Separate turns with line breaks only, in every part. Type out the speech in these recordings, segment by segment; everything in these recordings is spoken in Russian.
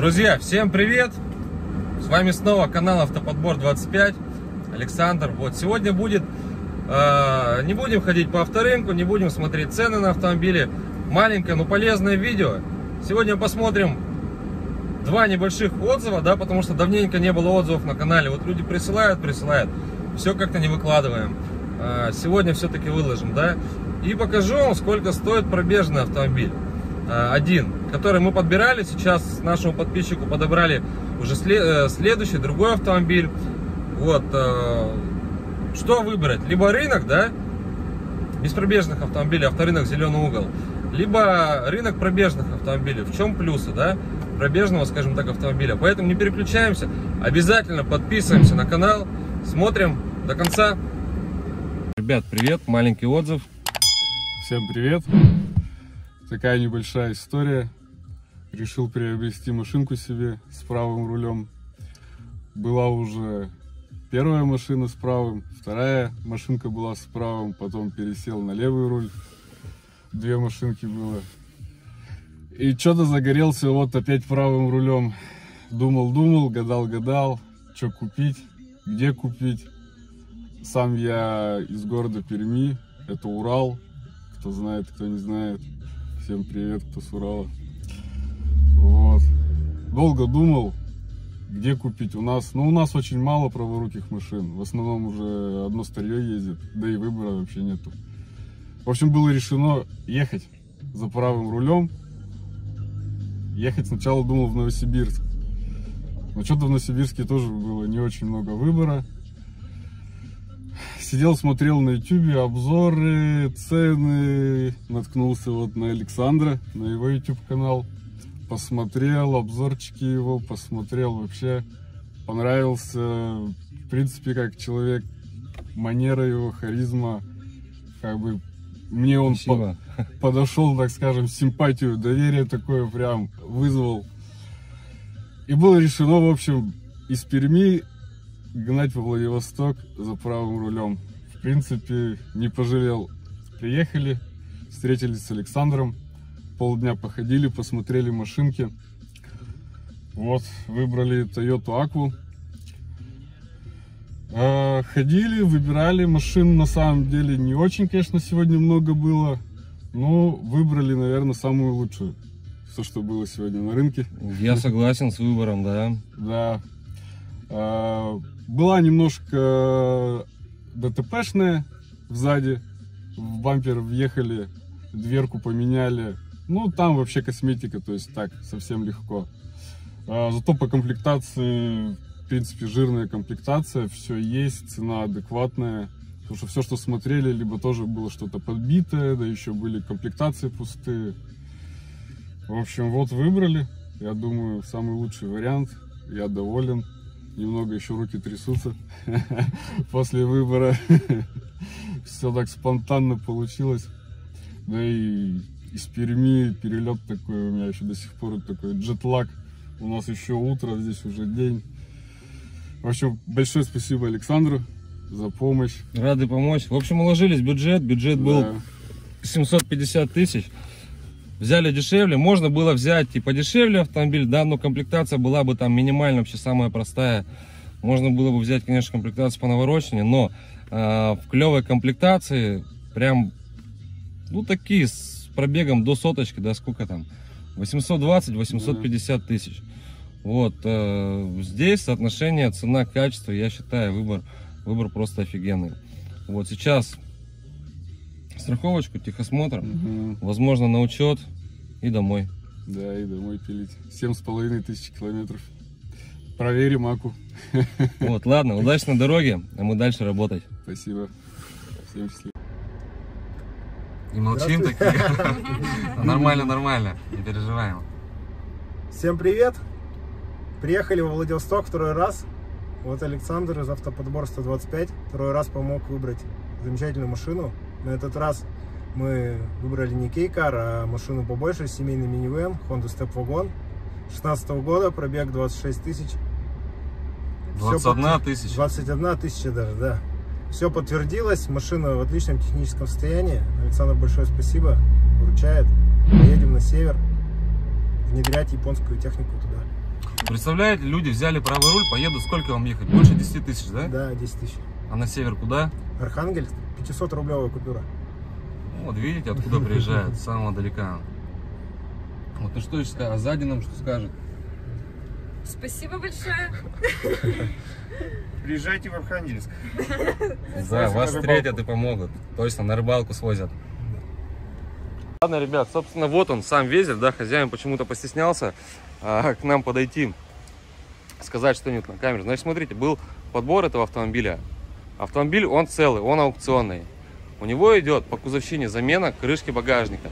Друзья, всем привет! С вами снова канал Автоподбор 25, Александр. Вот сегодня будет, э, не будем ходить по авторынку, не будем смотреть цены на автомобили. Маленькое, но полезное видео. Сегодня посмотрим два небольших отзыва, да, потому что давненько не было отзывов на канале. Вот люди присылают, присылают, все как-то не выкладываем. Э, сегодня все-таки выложим, да. И покажу вам, сколько стоит пробежный автомобиль. Э, один, который мы подбирали. Сейчас нашему подписчику подобрали уже э, следующий, другой автомобиль. Вот. Э, что выбрать? Либо рынок, да, беспробежных автомобилей, авторынок «Зеленый угол», либо рынок пробежных автомобилей. В чем плюсы, да, пробежного, скажем так, автомобиля. Поэтому не переключаемся, обязательно подписываемся на канал, смотрим до конца. Ребят, привет, маленький отзыв.
Всем привет такая небольшая история. Решил приобрести машинку себе с правым рулем. Была уже первая машина с правым, вторая машинка была с правым, потом пересел на левый руль. Две машинки было. И что-то загорелся вот опять правым рулем. Думал-думал, гадал-гадал, что купить, где купить. Сам я из города Перми, это Урал, кто знает, кто не знает. Всем привет, кто с Урала. Долго думал, где купить. У нас, ну, у нас очень мало праворуких машин. В основном уже одно старье ездит, да и выбора вообще нету. В общем, было решено ехать за правым рулем. Ехать сначала думал в Новосибирск. Но что-то в Новосибирске тоже было не очень много выбора сидел, смотрел на ютубе обзоры, цены, наткнулся вот на Александра, на его YouTube канал, посмотрел обзорчики его, посмотрел вообще, понравился, в принципе, как человек, манера его, харизма, как бы мне он по подошел, так скажем, симпатию, доверие такое прям вызвал. И было решено, в общем, из Перми гнать во Владивосток за правым рулем. В принципе, не пожалел. Приехали, встретились с Александром, полдня походили, посмотрели машинки. Вот, выбрали Toyota Aqua. А, ходили, выбирали машин, на самом деле не очень, конечно, сегодня много было. Но выбрали, наверное, самую лучшую. Все, что было сегодня на рынке.
Я согласен с выбором, да.
Да. А, была немножко ДТПшная сзади. В бампер въехали, дверку поменяли. Ну, там вообще косметика, то есть так, совсем легко. А, зато по комплектации, в принципе, жирная комплектация, все есть, цена адекватная. Потому что все, что смотрели, либо тоже было что-то подбитое, да еще были комплектации пустые. В общем, вот выбрали. Я думаю, самый лучший вариант. Я доволен немного еще руки трясутся после выбора. Все так спонтанно получилось. Да и из Перми перелет такой у меня еще до сих пор такой джетлаг. У нас еще утро, здесь уже день. В общем, большое спасибо Александру за помощь.
Рады помочь. В общем, уложились в бюджет. Бюджет был да. 750 тысяч взяли дешевле. Можно было взять и подешевле автомобиль, да, но комплектация была бы там минимально, вообще самая простая. Можно было бы взять, конечно, комплектацию по наворочению, но э, в клевой комплектации прям, ну, такие пробегом до соточки, да, сколько там, 820-850 тысяч. Вот, э, здесь соотношение цена-качество, я считаю, выбор, выбор просто офигенный. Вот сейчас страховочку, техосмотр, угу. возможно, на учет и домой.
Да, и домой пилить. Семь с половиной тысяч километров. Проверим аку.
Вот, ладно, удачной дороги, а мы дальше работать.
Спасибо. Всем счастливо.
Не молчим такие. Нормально, нормально, не переживаем.
Всем привет! Приехали во Владивосток второй раз. Вот Александр из автоподбор 125 второй раз помог выбрать замечательную машину. На этот раз мы выбрали не кейкар, а машину побольше, семейный минивэн, Honda Step Wagon. 16 года, пробег 26 тысяч.
21 тысяча.
21 тысяча даже, да. Все подтвердилось, машина в отличном техническом состоянии. Александр, большое спасибо, выручает. Поедем на север, внедрять японскую технику туда.
Представляете, люди взяли правый руль, поедут, сколько вам ехать? Больше 10 тысяч, да?
Да, 10 тысяч.
А на север куда?
Архангельск, 500 рублевая купюра.
Вот видите, откуда приезжают, с самого далека. Вот ну что еще, а сзади нам что скажет?
Спасибо большое.
Приезжайте в Архангельск.
Да, вас встретят и помогут. Точно, на рыбалку свозят. Ладно, ребят, собственно, вот он, сам везель, да, хозяин почему-то постеснялся а, к нам подойти, сказать что-нибудь на камеру. Значит, смотрите, был подбор этого автомобиля. Автомобиль, он целый, он аукционный. У него идет по кузовщине замена крышки багажника.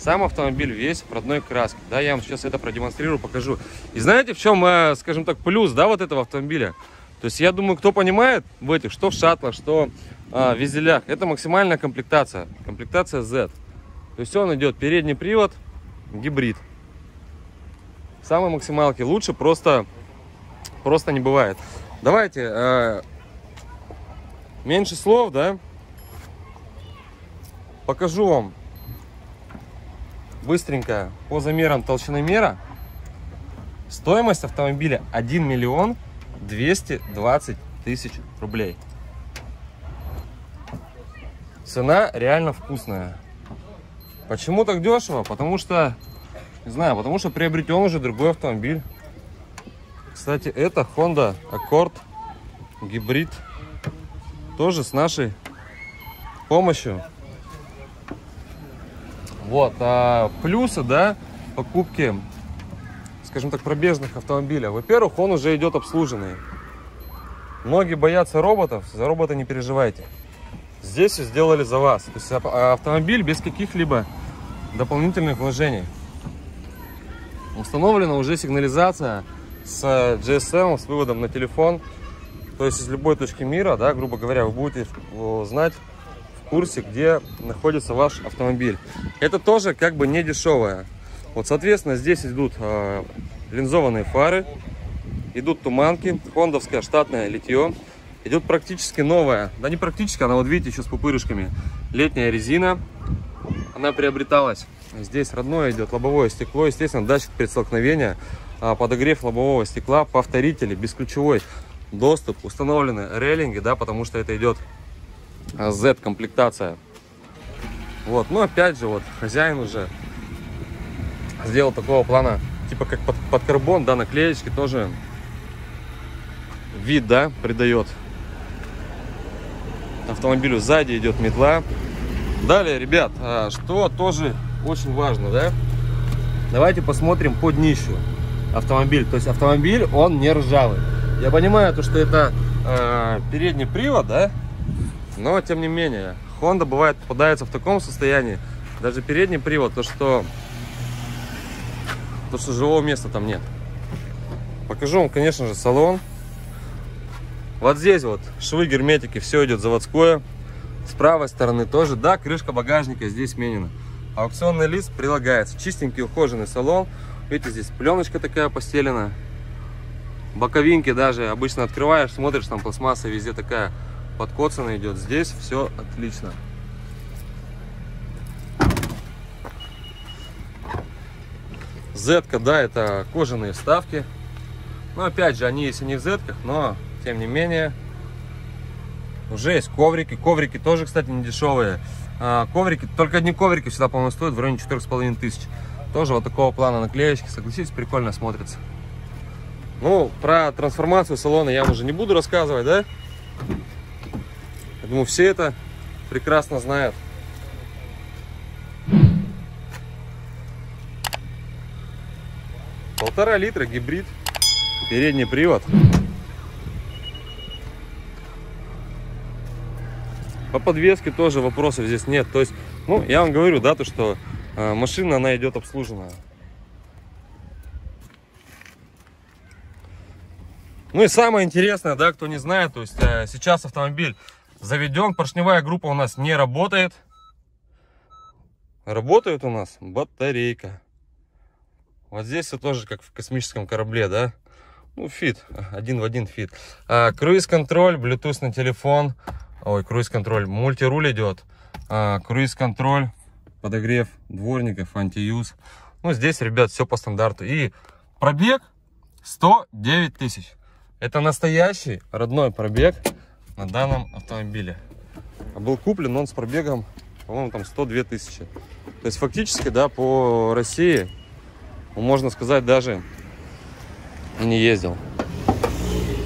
Сам автомобиль весь в родной краске. Да, я вам сейчас это продемонстрирую, покажу. И знаете, в чем, э, скажем так, плюс, да, вот этого автомобиля? То есть, я думаю, кто понимает в этих, что в шаттлах, что а, в визелях, это максимальная комплектация. Комплектация Z. То есть, он идет передний привод, гибрид. Самые максималки лучше просто, просто не бывает. Давайте, э, меньше слов, да? Покажу вам быстренько по замерам толщиномера. Стоимость автомобиля 1 миллион 220 тысяч рублей. Цена реально вкусная. Почему так дешево? Потому что, не знаю, потому что приобретен уже другой автомобиль. Кстати, это Honda Accord гибрид. Тоже с нашей помощью. Вот, а плюсы, да, покупки, скажем так, пробежных автомобилей. Во-первых, он уже идет обслуженный. Многие боятся роботов, за робота не переживайте. Здесь все сделали за вас. То есть автомобиль без каких-либо дополнительных вложений. Установлена уже сигнализация с GSM, с выводом на телефон. То есть из любой точки мира, да, грубо говоря, вы будете знать в курсе, где находится ваш автомобиль. Это тоже как бы не дешевое. Вот, соответственно, здесь идут э, линзованные фары, идут туманки, хондовское штатное литье. Идет практически новая, да не практически, она вот видите еще с пупырышками, летняя резина. Она приобреталась. Здесь родное идет лобовое стекло, естественно, датчик предстолкновения, а, подогрев лобового стекла, повторители, бесключевой доступ, установлены рейлинги, да, потому что это идет Z-комплектация. Вот, ну опять же, вот хозяин уже сделал такого плана, типа как под, под карбон, да, наклеечки тоже вид, да, придает автомобилю. Сзади идет метла. Далее, ребят, а, что тоже очень важно, да, давайте посмотрим по днищу автомобиль. То есть автомобиль, он не ржавый. Я понимаю, то, что это э, передний привод, да, но тем не менее, Honda бывает попадается в таком состоянии, даже передний привод, то что, то что живого места там нет. Покажу вам, конечно же, салон. Вот здесь вот швы герметики, все идет заводское. С правой стороны тоже, да, крышка багажника здесь сменена. Аукционный лист прилагается. Чистенький ухоженный салон. Видите, здесь пленочка такая постелена. Боковинки даже обычно открываешь, смотришь, там пластмасса везде такая подкоцанная идет. Здесь все отлично. z да, это кожаные вставки. Но опять же, они есть и не в z но тем не менее, уже есть коврики. Коврики тоже, кстати, не дешевые. А, коврики, только одни коврики всегда, по-моему, стоят в районе 4,5 тысяч. Тоже вот такого плана наклеечки, согласитесь, прикольно смотрится. Ну, про трансформацию салона я уже не буду рассказывать, да? Думаю, все это прекрасно знают. Полтора литра гибрид, передний привод. По подвеске тоже вопросов здесь нет. То есть, ну, я вам говорю, да, то, что э, машина, она идет обслуженная. Ну и самое интересное, да, кто не знает, то есть э, сейчас автомобиль заведен, поршневая группа у нас не работает. Работает у нас батарейка. Вот здесь все тоже как в космическом корабле, да. Ну, Fit, один в один Fit. А, круиз-контроль, Bluetooth на телефон. Ой, круиз-контроль, мультируль идет. А, круиз-контроль, подогрев дворников, антиюз. Ну, здесь, ребят, все по стандарту. И пробег 109 тысяч. Это настоящий родной пробег на данном автомобиле. А был куплен он с пробегом, по-моему, там 102 тысячи. То есть фактически, да, по России, ну, можно сказать, даже не ездил.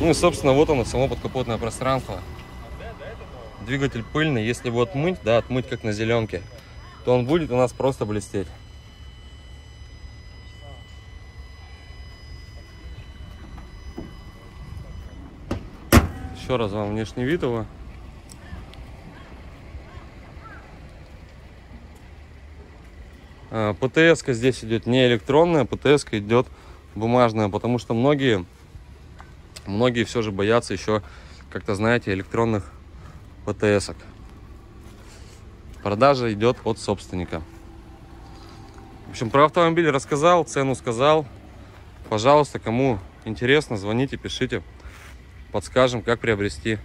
Ну и, собственно, вот оно, само подкапотное пространство. Двигатель пыльный, если его отмыть, да, отмыть как на зеленке, то он будет у нас просто блестеть. Еще раз вам внешний вид его. А, ПТС здесь идет не электронная, ПТС идет бумажная, потому что многие, многие все же боятся еще, как-то знаете, электронных ПТС. -ок. Продажа идет от собственника. В общем, про автомобиль рассказал, цену сказал. Пожалуйста, кому интересно, звоните, пишите. Подскажем, как приобрести